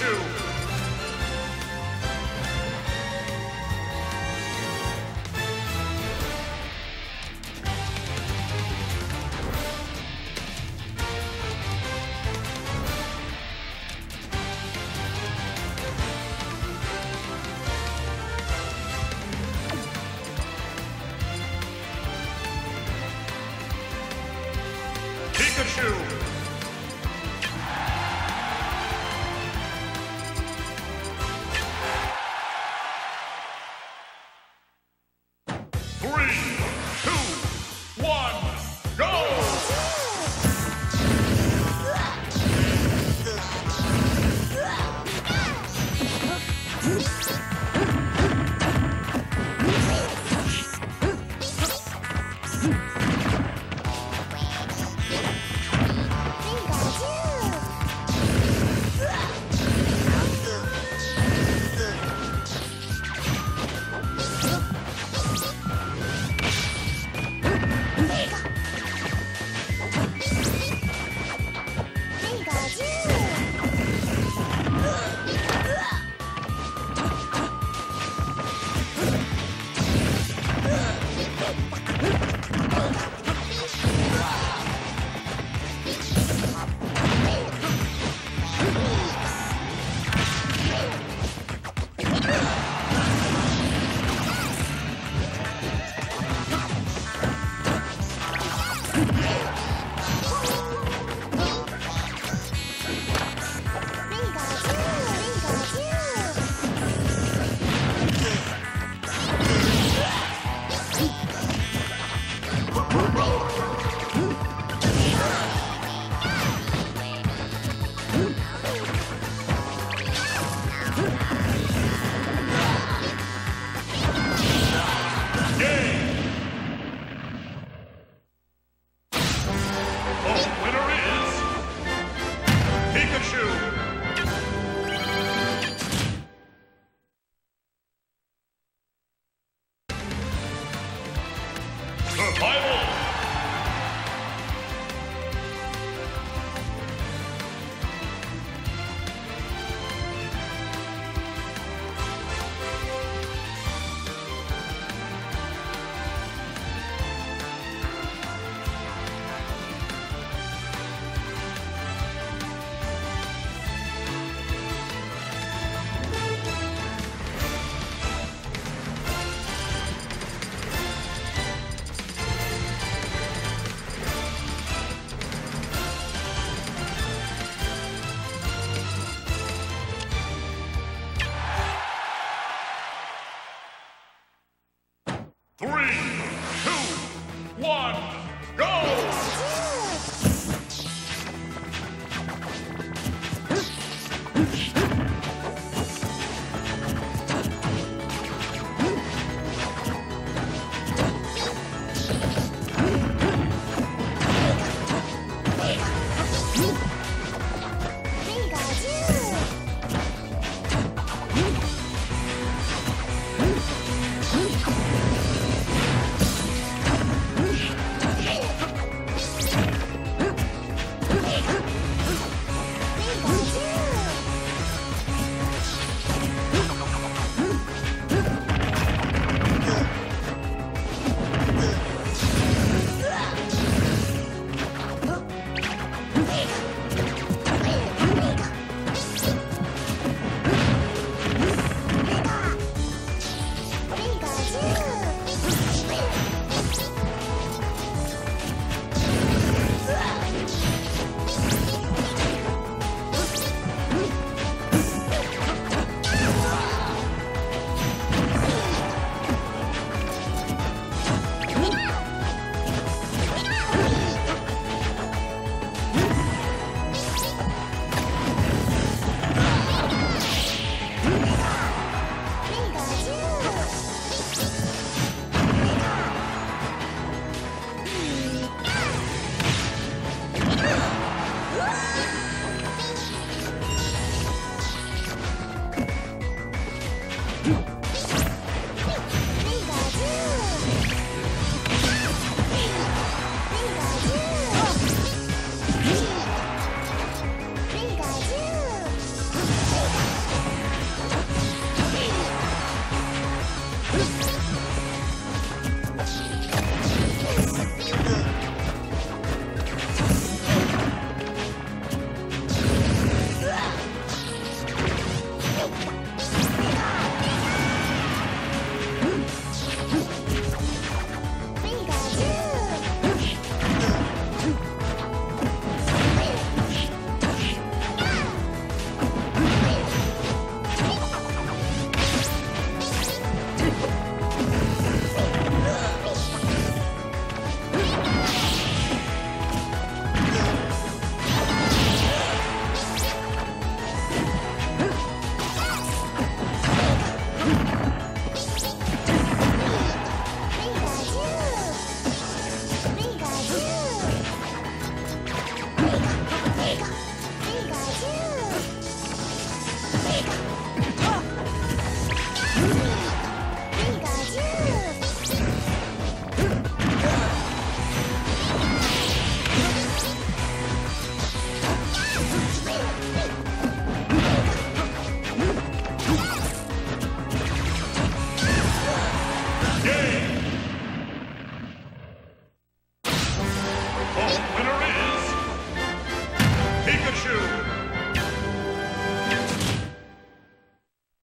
Pikachu! Survival! Three, two, one, go! Huh?